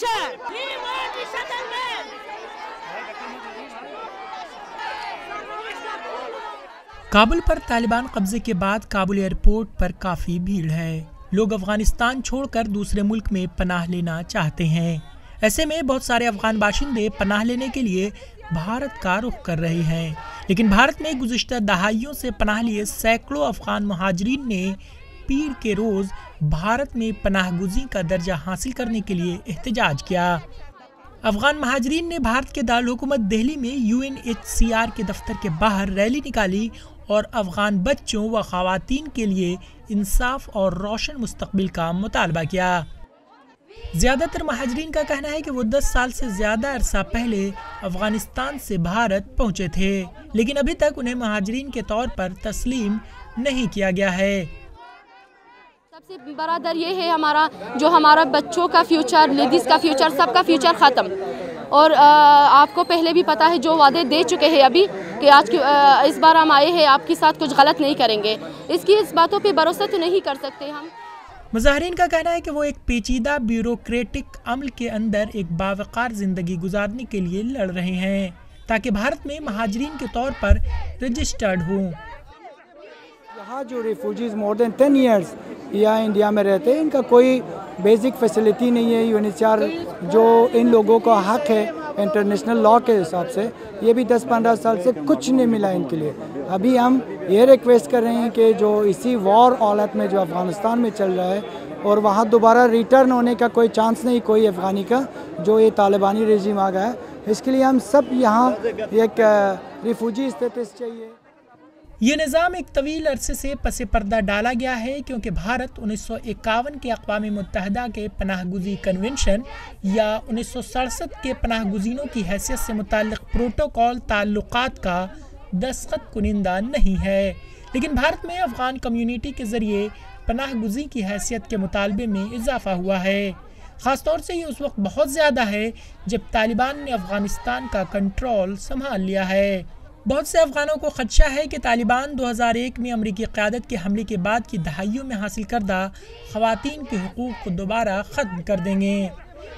future. Kabul पर तालिबान कब्जे के बाद काबुल एयरपोर्ट पर काफ़ी भीड़ है। लोग अफ़गानिस्तान छोड़कर दूसरे मुल्क में पनाह लेना चाहते हैं। ऐसे में बहुत सारे अफगान बाशिंदे पनाह लेने के लिए भारत का रुख कर रहे हैं। लेकिन भारत में गुजशत दहाइयों से पनाह लिए सैकड़ों अफगान महाजरीन ने पीर के रोज़ भारत में पनाह गुजी का दर्जा हासिल करने के लिए एहतजाज किया। अफगान महाजरीन ने भारत के दारकूमत दिल्ली में यूएनएचसीआर के दफ्तर के बाहर रैली निकाली और अफगान बच्चों व खातन के लिए इंसाफ और रोशन मुस्तकबिल का मुतालबा किया। ज़्यादातर महाजरीन का कहना है कि वो 10 साल से ज़्यादा अरसा पहले अफ़गानिस्तान से भारत पहुँचे थे, लेकिन अभी तक उन्हें महाजरीन के तौर पर तस्लीम नहीं किया गया है। सबसे बड़ा डर ये है हमारा जो हमारा बच्चों का फ्यूचर लेडीज़ का फ्यूचर सबका फ्यूचर ख़त्म। और आ, आपको पहले भी पता है जो वादे दे चुके हैं अभी कि आज आ, इस बार हम आए हैं आपके साथ कुछ गलत नहीं करेंगे। इसकी इस बातों पे भरोसा तो नहीं कर सकते हम। मुजाहरीन का कहना है कि वो एक पेचीदा ब्यूरोक्रेटिक अमल के अंदर एक बावकार ज़िंदगी गुजारने के लिए लड़ रहे हैं ताकि भारत में महाजरीन के तौर पर रजिस्टर्ड हों। यहाँ जो refugees more than ten years यहाँ इंडिया में रहते हैं, इनका कोई बेसिक फैसिलिटी नहीं है यूनिचार जो इन लोगों का हक है इंटरनेशनल लॉ के हिसाब से, ये भी 10-15 साल से कुछ नहीं मिला इनके लिए। अभी हम ये रिक्वेस्ट कर रहे हैं कि जो इसी वॉर औलत में जो अफ़गानिस्तान में चल रहा है, और वहाँ दोबारा रिटर्न होने का कोई चांस नहीं, कोई अफ़गानी का, जो ये तालिबानी रजीम आ गया है। इसके लिए हम सब यहाँ एक रिफ्यूजी स्टेटस चाहिए। ये निज़ाम एक तवील अरसे से पस पर्दा डाला गया है क्योंकि भारत उन्नीस सौ इक्यावन के अकवा मुतहदा के पनाह गुजी कन्वेंशन या उन्नीस सौ सड़सठ के पनाह गुजीनों की हैसियत से मुतल प्रोटोकॉल ताल्लुक़ का दस्खत कुनिंदा नहीं है। लेकिन भारत में अफ़गान कम्यूनिटी के ज़रिए पनाह गुजी की हैसियत के मुतालबे में इजाफ़ा हुआ है। ख़ासतौर से ये उस वक्त बहुत ज़्यादा है जब तालिबान ने अफ़गानिस्तान का कंट्रोल संभाल लिया है। बहुत से अफगानों को खदशा है कि तालिबान 2001 में अमरीकी क़्यादत के हमले के बाद की दहाइयों में हासिल करदा ख़वातीन के हकूक़ को दोबारा ख़त्म कर देंगे।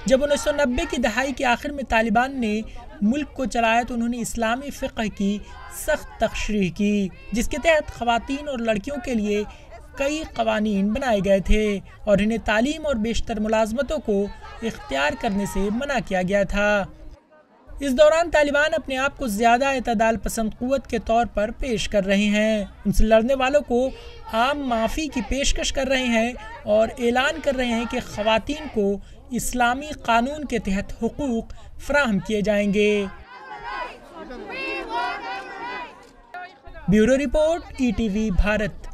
जब उन्नीस सौ नब्बे की दहाई के आखिर में तालिबान ने मुल्क को चलाया तो उन्होंने इस्लामी फ़िक्र की सख्त तशरी की, जिसके तहत ख़वातीन और लड़कियों के लिए कई कवानीन बनाए गए थे और इन्हें तालीम और बेशतर मुलाजमतों को इख्तियार करने से मना किया गया था। इस दौरान तालिबान अपने आप को ज़्यादा अतदाल पसंद क़वत के तौर पर पेश कर रहे हैं। उनसे लड़ने वालों को आम माफ़ी की पेशकश कर रहे हैं और ऐलान कर रहे हैं कि ख़वातीन को इस्लामी कानून के तहत हकूक़ फ्राहम किए जाएँगे। Bureau report ETV Bharat.